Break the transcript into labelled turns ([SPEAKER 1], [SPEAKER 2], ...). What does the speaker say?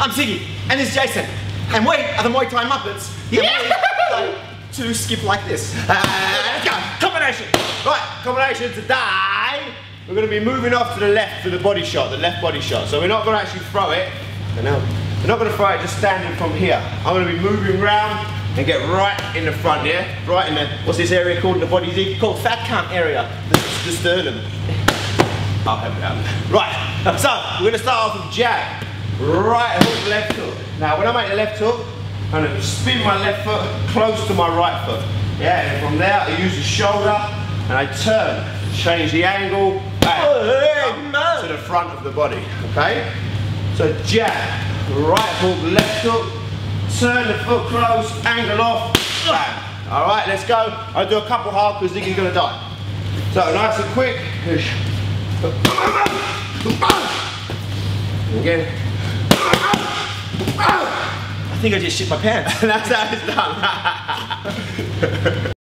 [SPEAKER 1] I'm Ziggy, and this is Jason, and we are the Muay Thai Muppets. Yeah. Like to skip like this. Uh, let's go. Combination.
[SPEAKER 2] Right, combination today. We're going to be moving off to the left for the body shot, the left body shot. So we're not going to actually throw it. No, we're not going to throw it just standing from here. I'm going to be moving round and get right in the front here, right in the, what's this area called in the body, Zig?
[SPEAKER 1] Called fat cunt area.
[SPEAKER 2] The, the sternum. I'll help you out. Right, so we're going to start off with jab. Right hook, left hook. Now when I make the left hook, I'm going to spin my left foot close to my right foot. Yeah, and from there I use the shoulder and I turn, change the angle, bang, oh, up to the front of the body, okay? So jab, right hook, left hook, turn the foot close, angle off, bang. All right, let's go. I'll do a couple hard because Ziggy's gonna die. So nice and quick. Again.
[SPEAKER 1] I think I just shit my pants.
[SPEAKER 2] That's how it's done.